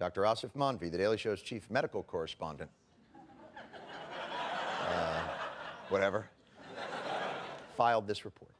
Dr. Asif Manvi, The Daily Show's chief medical correspondent, uh, whatever, filed this report.